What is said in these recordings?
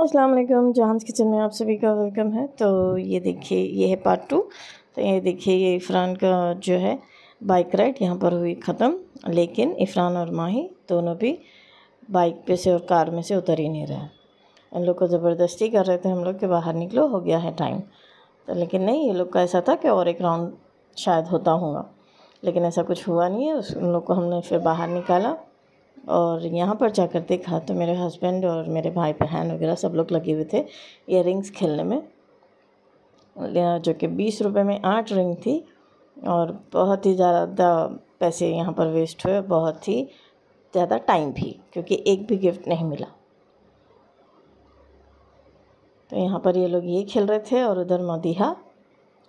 वालेकुम जहांस किचन में आप सभी का वेलकम है। तो ये देखिए, ये है पार्ट टू तो ये देखिए, ये इफ़रान का जो है बाइक राइड यहाँ पर हुई ख़त्म। लेकिन इफ़रान और माही दोनों भी बाइक पे से और कार में से उतर ही नहीं रहे। इन लोग को ज़बरदस्ती कर रहे थे हम लोग के बाहर निकलो, हो गया है टाइम तो लेकिन नहीं, ये लोग का ऐसा था कि और एक राउंड शायद होता होगा। लेकिन ऐसा कुछ हुआ नहीं है, उस उन लोग को हमने फिर बाहर निकाला। और यहाँ पर जाकर देखा तो मेरे हस्बैंड और मेरे भाई बहन वगैरह सब लोग लगे हुए थे इयर खेलने में। जो कि बीस रुपये में आठ रिंग थी और बहुत ही ज़्यादा पैसे यहाँ पर वेस्ट हुए, बहुत ही ज़्यादा टाइम भी, क्योंकि एक भी गिफ्ट नहीं मिला। तो यहाँ पर ये लोग ये खेल रहे थे और उधर मदीहा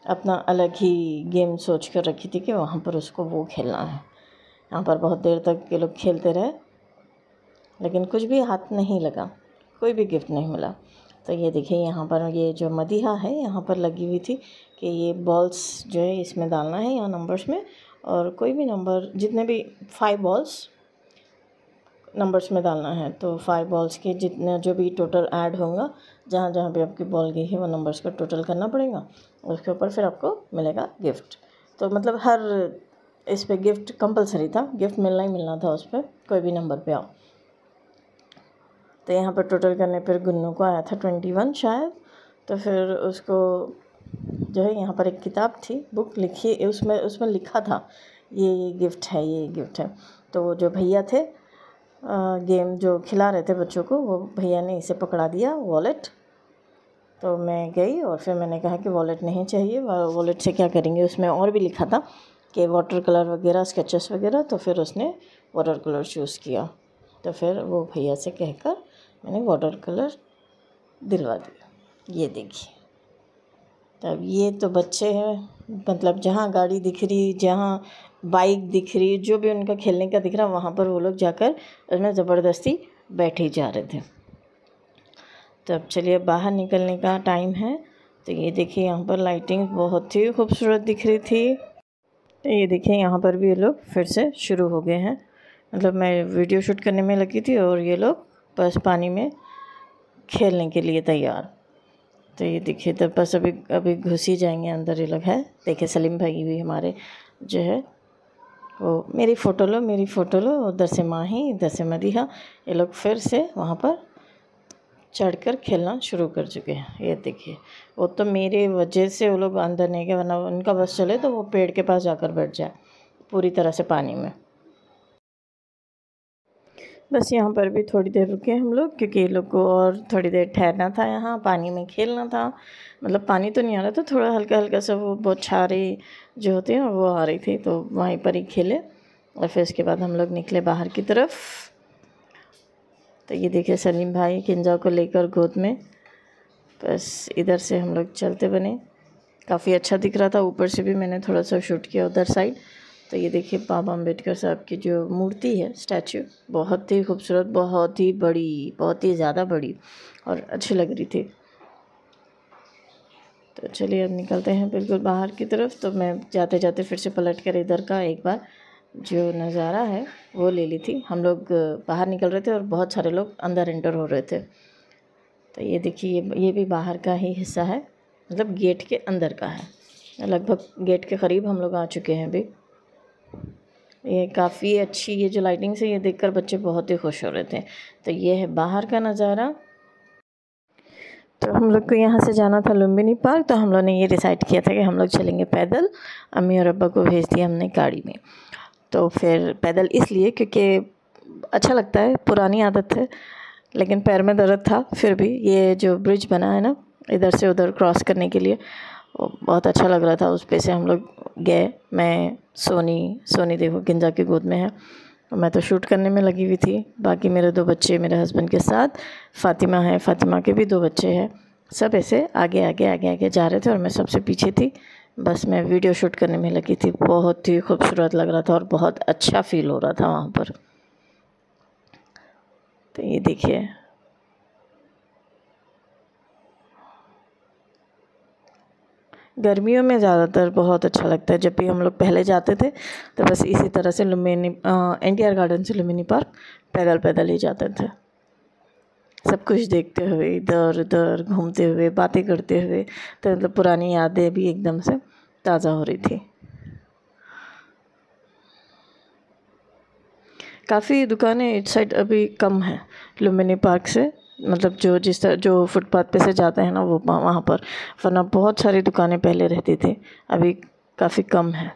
अपना अलग ही गेम सोच कर रखी थी कि वहाँ पर उसको वो खेलना है। यहाँ पर बहुत देर तक ये लोग खेलते रहे, लेकिन कुछ भी हाथ नहीं लगा, कोई भी गिफ्ट नहीं मिला। तो ये देखिए, यहाँ पर ये जो मदीहा है, यहाँ पर लगी हुई थी कि ये बॉल्स जो है इसमें डालना है यहाँ नंबर्स में, और कोई भी नंबर जितने भी फाइव बॉल्स नंबर्स में डालना है तो फाइव बॉल्स के जितने जो भी टोटल ऐड होगा, जहाँ जहाँ भी आपकी बॉल गई है, वो नंबर्स का टोटल करना पड़ेगा, उसके ऊपर फिर आपको मिलेगा गिफ्ट तो मतलब हर इस पर गिफ्ट कंपलसरी था। गिफ्ट मिलना ही मिलना था उस पर कोई भी नंबर पे आओ। तो यहाँ पर टोटल करने पर गुन्नू को आया था ट्वेंटी वन शायद। तो फिर उसको जो है यहाँ पर एक किताब थी बुक लिखी, उसमें उसमें लिखा था, ये ये गिफ्ट है, ये गिफ्ट है। तो जो भैया थे गेम जो खिला रहे थे बच्चों को, वो भैया ने इसे पकड़ा दिया वॉलेट तो मैं गई और फिर मैंने कहा कि वॉलेट नहीं चाहिए वॉलेट से क्या करेंगे? उसमें और भी लिखा था। कि वाटर कलर वगैरह स्केचेस वगैरह तो फिर उसने वाटर कलर चूज़ किया। तो फिर वो भैया से कहकर मैंने वाटर कलर दिलवा दिया। ये देखिए। तब ये तो बच्चे हैं मतलब जहाँ गाड़ी दिख रही, जहाँ बाइक दिख रही, जो भी उनका खेलने का दिख रहा, वहाँ पर वो लोग जाकर उसमें ज़बरदस्ती बैठे जा रहे थे। तब चलिए बाहर निकलने का टाइम है। तो ये देखिए, यहाँ पर लाइटिंग बहुत ही खूबसूरत दिख रही थी। तो ये देखिए, यहाँ पर भी ये लोग फिर से शुरू हो गए हैं। मतलब मैं वीडियो शूट करने में लगी थी और ये लोग बस पानी में खेलने के लिए तैयार। तो ये देखिए, तब बस अभी अभी घुस ही जाएँगे अंदर ये लोग है। देखिए, सलीम भाई भी हमारे जो है, वो मेरी फ़ोटो लो, मेरी फ़ोटो लो, उधर से माही इधर से मदीहा। ये लोग फिर से वहाँ पर चढ़कर खेलना शुरू कर चुके हैं। ये देखिए, वो तो मेरे वजह से वो लोग अंदर नहीं गए, वरना उनका बस चले तो वो पेड़ के पास जाकर बैठ जाए, पूरी तरह से पानी में। बस यहाँ पर भी थोड़ी देर रुके हम लोग, क्योंकि ये लोग को और थोड़ी देर ठहरना था यहाँ, पानी में खेलना था। मतलब पानी तो नहीं आ रहा था, थोड़ा हल्का हल्का सा वो बहुत छारे जो होती है वो आ रही थी तो वहीं पर ही खेले। और फिर उसके बाद हम लोग निकले बाहर की तरफ़। तो ये देखिए सलीम भाई किंजा को लेकर गोद में। बस इधर से हम लोग चलते बने। काफ़ी अच्छा दिख रहा था, ऊपर से भी मैंने थोड़ा सा शूट किया उधर साइड। तो ये देखिए बाबा अंबेडकर साहब की जो मूर्ति है, स्टैचू, बहुत ही खूबसूरत, बहुत ही बड़ी, बहुत ही ज़्यादा बड़ी और अच्छी लग रही थी। तो चलिए अब निकलते हैं बिल्कुल बाहर की तरफ़। तो मैं जाते जाते फिर से पलट कर इधर का एक बार जो नज़ारा है, वो ले ली थी। हम लोग बाहर निकल रहे थे और बहुत सारे लोग अंदर एंटर हो रहे थे। तो ये देखिए, ये ये भी बाहर का ही हिस्सा है मतलब गेट के अंदर का है। लगभग गेट के करीब हम लोग आ चुके हैं अभी। ये काफ़ी अच्छी, ये जो लाइटिंग से ये देखकर बच्चे बहुत ही खुश हो रहे थे। तो ये है बाहर का नज़ारा। तो हम लोग को यहाँ से जाना था लुम्बिनी पार्क। तो हम लोग ने ये डिसाइड किया था कि हम लोग चलेंगे पैदल। अम्मी और अब्बा को भेज दिया हमने गाड़ी में। तो फिर पैदल इसलिए क्योंकि अच्छा लगता है, पुरानी आदत है, लेकिन पैर में दर्द था, फिर भी ये जो ब्रिज बना है ना, इधर से उधर क्रॉस करने के लिए बहुत अच्छा लग रहा था, उस पे से हम लोग गए, मैं, सोनी सोनी देखो गिंजा की गोद में है, मैं तो शूट करने में लगी हुई थी, बाकी मेरे दो बच्चे मेरे हस्बैंड के साथ, फ़ातिमा है, फ़ातिमा के भी दो बच्चे हैं, सब ऐसे आगे आगे आगे आगे जा रहे थे और मैं सबसे पीछे थी बस मैं वीडियो शूट करने में लगी थी, बहुत ही खूबसूरत लग रहा था और बहुत अच्छा फील हो रहा था वहाँ पर। तो ये देखिए। गर्मियों में ज़्यादातर बहुत अच्छा लगता है। जब भी हम लोग पहले जाते थे तो बस इसी तरह से लुम्बिनी एन आर गार्डन से लुम्बिनी पार्क पैदल पैदल ही जाते थे। सब कुछ देखते हुए, इधर उधर घूमते हुए, बातें करते हुए तो मतलब पुरानी यादें भी एकदम से ताज़ा हो रही थी। काफ़ी दुकानें इस साइड अभी कम हैं, लुम्बिनी पार्क से मतलब जो जिस तरह, जो फुटपाथ पे से जाते हैं ना, वो वहाँ पर, वरना बहुत सारी दुकानें पहले रहती थी, अभी काफ़ी कम है।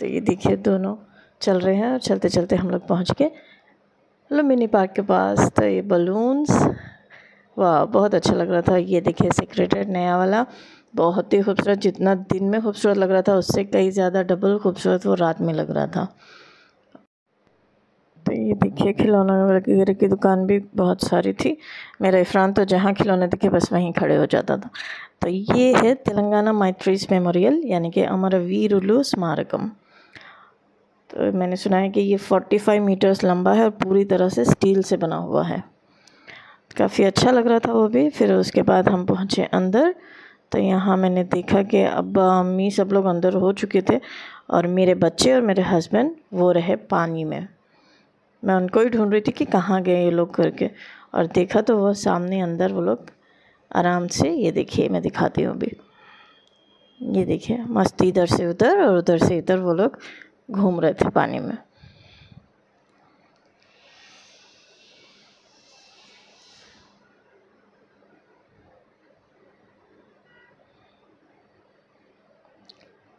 तो ये देखिए दोनों। चल रहे हैं और चलते चलते हम लोग पहुँच गए लुम्बिनी पार्क के पास। तो ये बलून्स, वाह, बहुत अच्छा लग रहा था। ये देखिए सेक्रेटेड नया वाला। बहुत ही खूबसूरत, जितना दिन में खूबसूरत लग रहा था, उससे कई ज़्यादा डबल खूबसूरत वो रात में लग रहा था। तो ये देखिए, खिलौना वगैरह की दुकान भी बहुत सारी थी। मेरा इफ़रान तो जहाँ खिलौने दिखे, बस वहीं खड़े हो जाता था। तो ये है तेलंगाना माइट्रीज मेमोरियल, यानी कि अमर वीर उल्लू स्मारकम। तो मैंने सुना है कि ये 45 मीटर्स लंबा है और पूरी तरह से स्टील से बना हुआ है। काफ़ी अच्छा लग रहा था वो भी। फिर उसके बाद हम पहुँचे अंदर। तो यहाँ मैंने देखा कि अब अम्मी सब लोग अंदर हो चुके थे और मेरे बच्चे और मेरे हस्बैंड वो रहे पानी में। मैं उनको ही ढूंढ रही थी कि कहाँ गए ये लोग करके। और देखा तो वो सामने अंदर वो लोग आराम से, ये देखिए, मैं दिखाती हूँ अभी। ये देखिए, मस्त इधर से उधर और उधर से इधर वो लोग घूम रहे थे पानी में।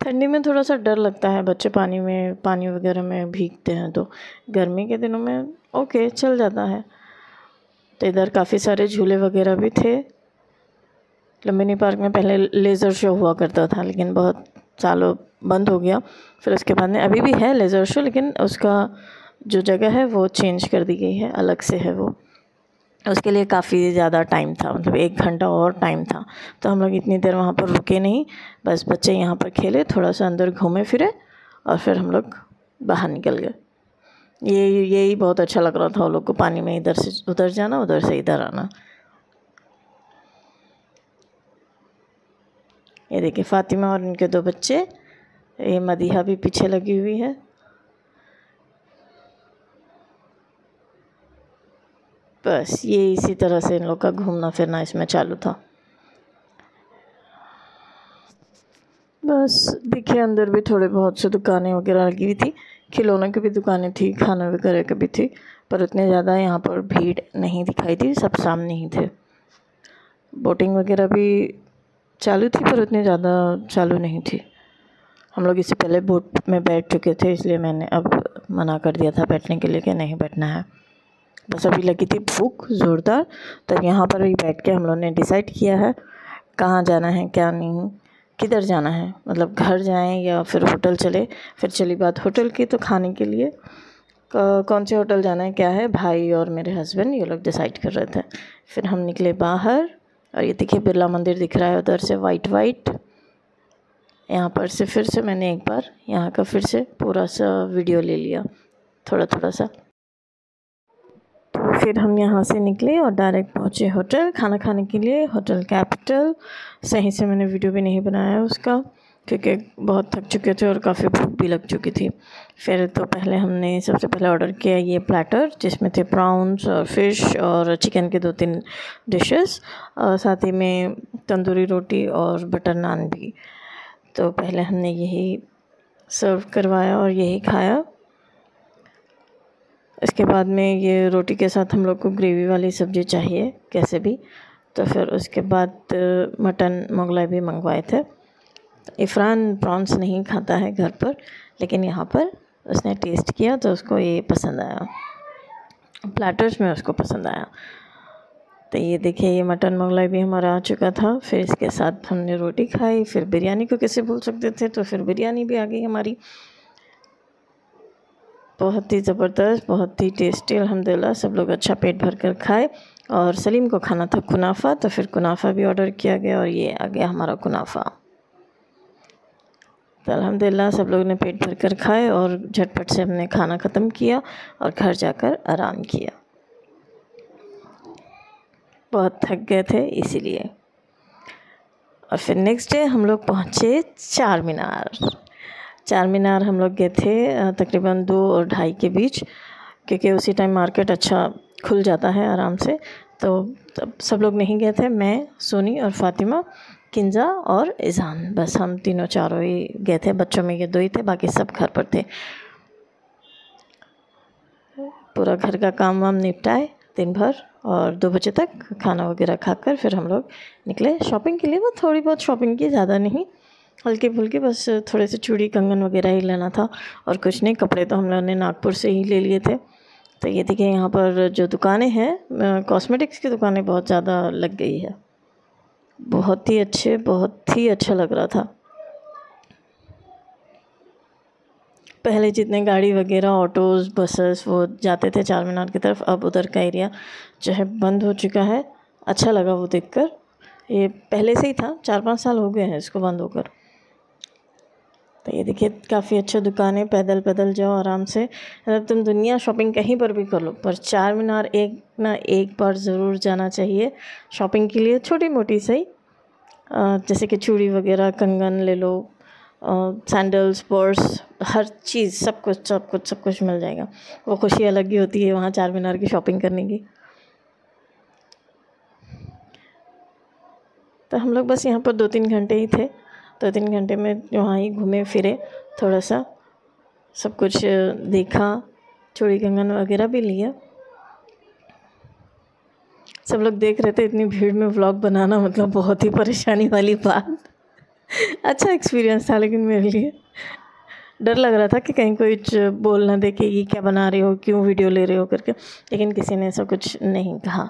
ठंडी में थोड़ा सा डर लगता है, बच्चे पानी में, पानी वगैरह में भीगते हैं तो। गर्मी के दिनों में ओके, चल जाता है। तो इधर काफ़ी सारे झूले वगैरह भी थे। लम्बिनी पार्क में पहले लेज़र शो हुआ करता था, लेकिन बहुत सालों बंद हो गया। फिर उसके बाद में अभी भी है लेज़र शो लेकिन उसका जो जगह है वो चेंज कर दी गई है, अलग से है वो। उसके लिए काफ़ी ज़्यादा टाइम था मतलब एक घंटा और टाइम था। तो हम लोग इतनी देर वहाँ पर रुके नहीं, बस बच्चे यहाँ पर खेले, थोड़ा सा अंदर घूमे फिरे, और फिर हम लोग बाहर निकल गए। ये यही बहुत अच्छा लग रहा था वो लोग को, पानी में इधर से उधर जाना, उधर से इधर आना। ये देखिए, फ़ातिमा और इनके दो बच्चे, ये मदीहा भी पीछे लगी हुई है। बस, ये इसी तरह से इन लोग का घूमना फिरना इसमें चालू था। बस, देखिए, अंदर भी थोड़े बहुत से दुकानें वगैरह लगी हुई थी। खिलौने की भी दुकानें थी, खाना वगैरह की भी थी, पर उतने ज़्यादा यहाँ पर भीड़ नहीं दिखाई थी, सब सामने ही थे। बोटिंग वगैरह भी चालू थी पर उतनी ज़्यादा चालू नहीं थी। हम लोग इससे पहले बोट में बैठ चुके थे, इसलिए मैंने अब मना कर दिया था बैठने के लिए कि नहीं बैठना है। बस अभी लगी थी भूख, ज़ोरदार। तो यहाँ पर भी बैठ के हम लोग ने डिसाइड किया है कहाँ जाना है, क्या नहीं, किधर जाना है। मतलब घर जाएँ या फिर होटल चले। फिर चली बात होटल की तो खाने के लिए। कौन से होटल जाना है, क्या है, भाई और मेरे हस्बैंड, ये लोग डिसाइड कर रहे थे। फिर हम निकले बाहर। और ये देखिए बिरला मंदिर दिख रहा है उधर से वाइट वाइट यहाँ पर से फिर से मैंने एक बार यहाँ का फिर से पूरा सा वीडियो ले लिया, थोड़ा थोड़ा सा। तो फिर हम यहाँ से निकले और डायरेक्ट पहुँचे होटल खाना खाने के लिए होटल कैपिटल सही से मैंने वीडियो भी नहीं बनाया उसका। क्योंकि बहुत थक चुके थे और काफ़ी भूख भी लग चुकी थी। फिर तो पहले हमने सबसे पहले ऑर्डर किया ये प्लेटर जिसमें थे प्राउंस और फ़िश और चिकन के दो तीन डिशेस साथ ही में तंदूरी रोटी और बटर नान भी। तो पहले हमने यही सर्व करवाया और यही खाया। इसके बाद में ये रोटी के साथ हम लोग को ग्रेवी वाली सब्ज़ी चाहिए, कैसे भी। तो फिर उसके बाद मटन मोगलाई भी मंगवाए थे। इफ़रान प्रॉन्स नहीं खाता है घर पर, लेकिन यहाँ पर उसने टेस्ट किया तो उसको ये पसंद आया। प्लेटर्स में उसको पसंद आया। तो ये देखिए, ये मटन मोगलाई भी हमारा आ चुका था। फिर इसके साथ हमने रोटी खाई, फिर बिरयानी को कैसे भूल सकते थे? तो फिर बिरयानी भी आ गई हमारी। बहुत ही ज़बरदस्त, बहुत ही टेस्टी अलहमदिल्ला सब लोग अच्छा पेट भर कर खाए। और सलीम को खाना था कुनाफा तो फिर कुनाफा भी ऑर्डर किया गया और ये आ गया हमारा कुनाफा। तो अलहमदिल्ला सब लोगों ने पेट भर कर खाए और झटपट से हमने खाना ख़त्म किया और घर जाकर आराम किया। बहुत थक गए थे, इसीलिए। और फिर नेक्स्ट डे हम लोग पहुँचे चार मीनार चार मीनार हम लोग गए थे तकरीबन दो और ढाई के बीच, क्योंकि उसी टाइम मार्केट अच्छा खुल जाता है आराम से। तो सब लोग नहीं गए थे, मैं, सोनी और फातिमा किंजा और ईजान बस हम तीनों चारों ही गए थे, बच्चों में ये दो ही थे, बाकी सब घर पर थे। पूरा घर का काम वाम निपटाए दिन भर और दो बजे तक खाना वगैरह खाकर फिर हम लोग निकले। शॉपिंग के लिए वो थोड़ी बहुत शॉपिंग की, ज़्यादा नहीं, हल्की फुल्की बस थोड़े से चूड़ी, कंगन वगैरह ही लेना था और कुछ नहीं, कपड़े तो हम लोगों ने नागपुर से ही ले लिए थे। तो ये देखिए यहाँ पर जो दुकानें हैं कॉस्मेटिक्स की दुकानें बहुत ज़्यादा लग गई है। बहुत ही अच्छे, बहुत ही अच्छा लग रहा था। पहले जितने गाड़ी वगैरह, ऑटोज़, बसेस, वो जाते थे चार मीनार की तरफ़, अब उधर का एरिया जो है बंद हो चुका है। अच्छा लगा वो देखकर। ये पहले से ही था, चार पाँच साल हो गए हैं इसको बंद होकर। तो ये देखिए, काफ़ी अच्छा दुकान है पैदल पैदल जाओ आराम से। मतलब तुम दुनिया शॉपिंग कहीं पर भी कर लो, पर चार मीनार एक ना एक बार ज़रूर जाना चाहिए शॉपिंग के लिए छोटी मोटी सही जैसे कि चूड़ी वगैरह, कंगन ले लो सैंडल्स पर्स हर चीज़, सब कुछ सब कुछ सब कुछ मिल जाएगा। वो खुशी अलग ही होती है वहाँ चार मीनार की शॉपिंग करने की। तो हम लोग बस यहाँ पर दो तीन घंटे ही थे। दो तीन घंटे में वहाँ ही घूमे, फिरे थोड़ा सा सब कुछ देखा, चूड़ी कंगन वगैरह भी लिया। सब लोग देख रहे थे इतनी भीड़ में व्लॉग बनाना मतलब बहुत ही परेशानी वाली बात। अच्छा एक्सपीरियंस था लेकिन मेरे लिए। डर लग रहा था कि कहीं कोई बोल ना दे कि ये क्या बना रहे हो, क्यों वीडियो ले रहे हो करके, लेकिन किसी ने ऐसा कुछ नहीं कहा।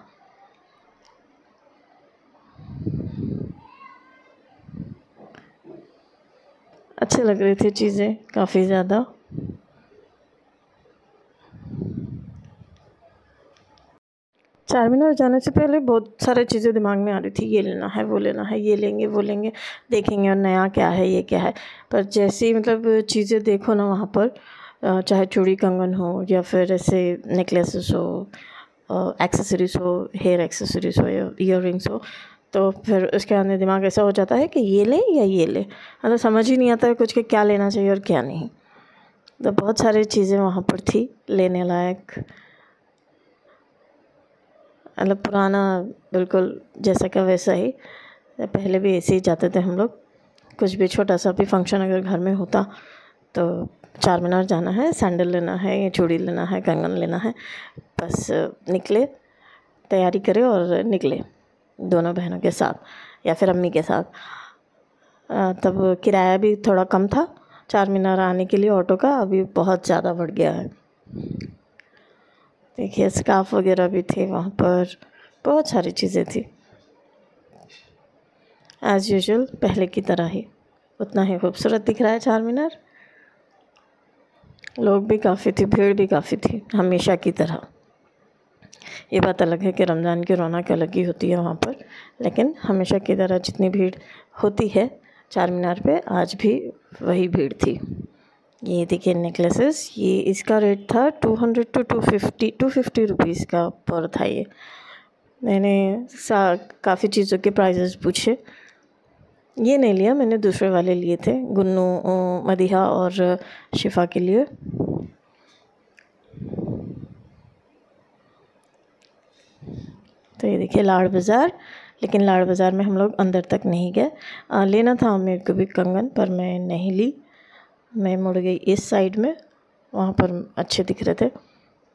अच्छे लग रही थी चीज़ें काफ़ी ज़्यादा। चार मीनार जाने से पहले बहुत सारे चीज़ें दिमाग में आ रही थी, ये लेना है, वो लेना है, ये लेंगे, वो लेंगे, देखेंगे और नया क्या है, ये क्या है। पर जैसे ही मतलब चीज़ें देखो ना वहाँ पर चाहे चूड़ी कंगन हो या फिर ऐसे नेकलेसेस हो एक्सेसरीज हो हेयर एक्सेसरीज हो या इयर हो तो फिर उसके अंदर दिमाग ऐसा हो जाता है कि ये ले या ये ले। मतलब समझ ही नहीं आता है कुछ के क्या लेना चाहिए और क्या नहीं। तो बहुत सारी चीज़ें वहाँ पर थी लेने लायक। मतलब पुराना बिल्कुल जैसा का वैसा ही। पहले भी ऐसे ही जाते थे हम लोग। कुछ भी छोटा सा भी फ़ंक्शन अगर घर में होता तो चार मीनार जाना है सैंडल लेना है, या चूड़ी लेना है, कंगन लेना है। बस निकले, तैयारी करे और निकले। दोनों बहनों के साथ या फिर अम्मी के साथ। तब किराया भी थोड़ा कम था। चार मीनार आने के लिए ऑटो का अभी बहुत ज़्यादा बढ़ गया है। देखिए स्काफ वगैरह भी थे वहाँ पर। बहुत सारी चीज़ें थी। एज़ यूजल पहले की तरह ही। उतना ही खूबसूरत दिख रहा है चार मीनार लोग भी काफ़ी थे, भीड़ भी काफ़ी थी, हमेशा की तरह। ये बात अलग है कि रमज़ान की रौनक अलग ही होती है वहाँ पर, लेकिन हमेशा की तरह जितनी भीड़ होती है चार मीनार पे, आज भी वही भीड़ थी। ये देखिए नेकलेसेस ये इसका रेट था two hundred two two fifty two fifty rupees का पर था ये। मैंने काफ़ी चीज़ों के प्राइजेस पूछे। ये नहीं लिया, मैंने दूसरे वाले लिए थे, गुन्नू मदिहा और शिफा के लिए। तो ये देखिए लाड़ बाज़ार, लेकिन लाड़ बाज़ार में हम लोग अंदर तक नहीं गए। लेना था मेरे को भी कंगन, पर मैं नहीं ली। मैं मुड़ गई इस साइड में, वहाँ पर अच्छे दिख रहे थे।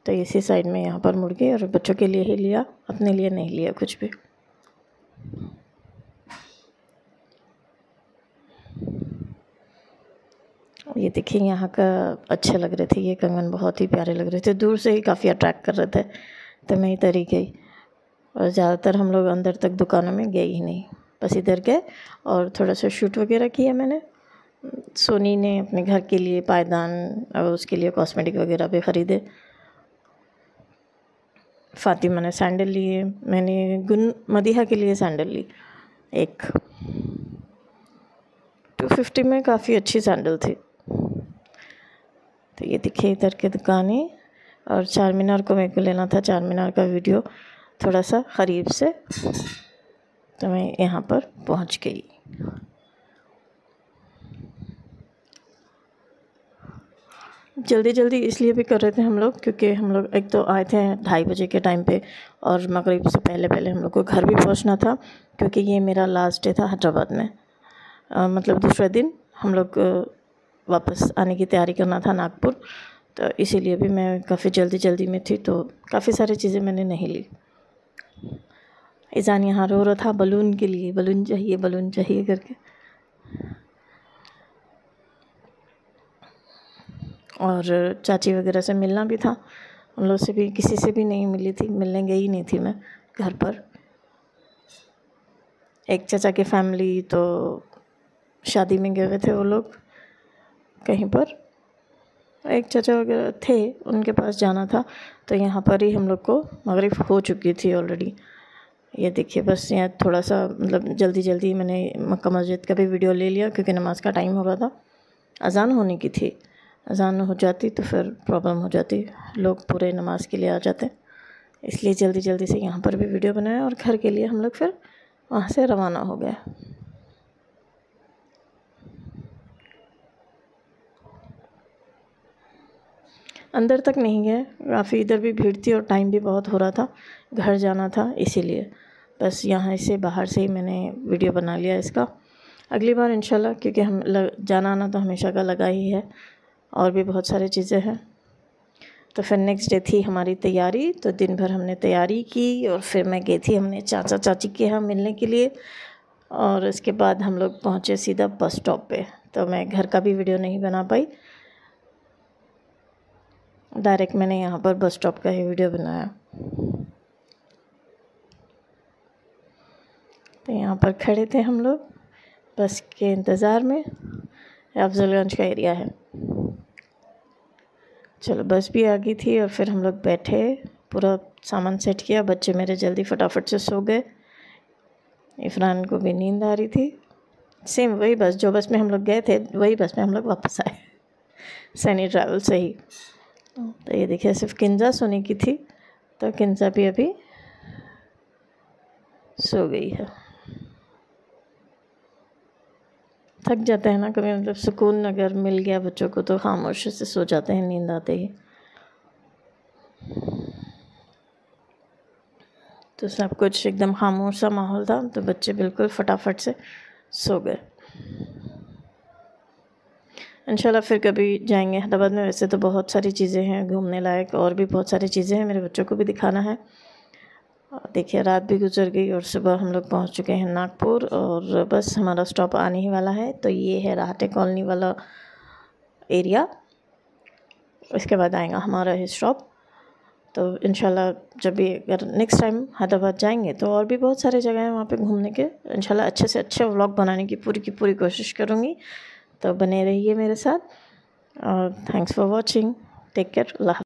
तो इसी साइड में यहाँ पर मुड़ गई और बच्चों के लिए ही लिया, अपने लिए नहीं लिया कुछ भी। ये देखिए यहाँ का अच्छे लग रहे थे, ये कंगन बहुत ही प्यारे लग रहे थे। दूर से ही काफ़ी अट्रैक्ट कर रहे थे तो मैं इधर ही गई। और ज़्यादातर हम लोग अंदर तक दुकानों में गए ही नहीं। बस इधर गए और थोड़ा सा शूट वगैरह किया मैंने। सोनी ने अपने घर के लिए पायदान और उसके लिए कॉस्मेटिक वगैरह भी ख़रीदे। फ़ातिमा ने सैंडल लिए, मैंने गुन, मदीहा के लिए सैंडल ली। एक टू फिफ्टी में काफ़ी अच्छी सैंडल थी। तो ये दिखे इधर की दुकानें। और चार मीनार को मेरे को लेना था चार मीनार का वीडियो। थोड़ा सा करीब से तो मैं यहाँ पर पहुँच गई। जल्दी जल्दी इसलिए भी कर रहे थे हम लोग क्योंकि हम लोग एक तो आए थे ढाई बजे के टाइम पे और मगरिब से पहले पहले हम लोग को घर भी पहुँचना था क्योंकि ये मेरा लास्ट डे था हैदराबाद में। आ, मतलब दूसरे दिन हम लोग वापस आने की तैयारी करना था नागपुर। तो इसीलिए भी मैं काफ़ी जल्दी जल्दी में थी तो काफ़ी सारी चीज़ें मैंने नहीं ली। ईजान यहाँ रो रहा था, बलून के लिए, बलून चाहिए बलून चाहिए करके। और चाची वगैरह से मिलना भी था। उन लोग से भी, किसी से भी नहीं मिली थी, मिलने गई नहीं थी मैं घर पर। एक चाचा की फैमिली तो शादी में गए हुए थे वो लोग कहीं पर। एक चाचा वगैरह थे, उनके पास जाना था तो यहाँ पर ही हम लोग को मगरिब हो चुकी थी ऑलरेडी ये देखिए, बस यहाँ थोड़ा सा मतलब जल्दी जल्दी मैंने मक्का मस्जिद का भी वीडियो ले लिया, क्योंकि नमाज़ का टाइम हो रहा था। अजान होने की थी। अजान हो जाती तो फिर प्रॉब्लम हो जाती। लोग पूरे नमाज़ के लिए आ जाते। इसलिए जल्दी जल्दी से यहाँ पर भी वीडियो बनाया और घर के लिए हम लोग फिर वहाँ से रवाना हो गए। अंदर तक नहीं गए। काफ़ी इधर भी भीड़ थी और टाइम भी बहुत हो रहा था। घर जाना था इसीलिए। बस यहाँ से बाहर से ही मैंने वीडियो बना लिया इसका। अगली बार इंशाल्लाह क्योंकि हम लग, जाना आना तो हमेशा का लगा ही है। और भी बहुत सारी चीज़ें हैं। तो फिर नेक्स्ट डे थी हमारी तैयारी। तो दिन भर हमने तैयारी की और फिर मैं गई थी हमने चाचा चाची के यहाँ मिलने के लिए। और इसके बाद हम लोग पहुँचे सीधा बस स्टॉप पे। तो मैं घर का भी वीडियो नहीं बना पाई। डायरेक्ट मैंने यहाँ पर बस स्टॉप का ही वीडियो बनाया। तो यहाँ पर खड़े थे हम लोग, बस के इंतज़ार में। अफजलगंज का एरिया है। चलो, बस भी आ गई थी और फिर हम लोग बैठे, पूरा सामान सेट किया। बच्चे मेरे जल्दी फटाफट से सो गए। इफ़रान को भी नींद आ रही थी। सेम वही बस, जो बस में हम लोग गए थे, वही बस में हम लोग वापस आए। सैनी ट्रैवल से ही तो ये देखिए, सिर्फ़ किंजा सोने की थी तो किंजा भी अभी सो गई है। थक जाते हैं ना कभी मतलब सुकून अगर मिल गया बच्चों को तो खामोशी से सो जाते हैं, नींद आते ही। तो सब कुछ एकदम खामोश सा माहौल था तो बच्चे बिल्कुल फटाफट से सो गए। इंशाल्लाह फिर कभी जाएँगे हैदराबाद में। वैसे तो बहुत सारी चीज़ें हैं घूमने लायक और भी बहुत सारी चीज़ें हैं। मेरे बच्चों को भी दिखाना है। देखिए, रात भी गुजर गई और सुबह हम लोग पहुँच चुके हैं नागपुर और बस हमारा स्टॉप आने ही वाला है। तो ये है राहटे कॉलोनी वाला एरिया। इसके बाद आएगा हमारा ही स्टॉप। तो इन जब भी अगर नेक्स्ट टाइम हैदराबाद जाएँगे तो और भी बहुत सारे जगह हैं वहाँ पे घूमने के। इन अच्छे से अच्छे व्लॉग बनाने की पूरी की पूरी कोशिश करूँगी। तो बने रहिए मेरे साथ और thanks for watching take care Allah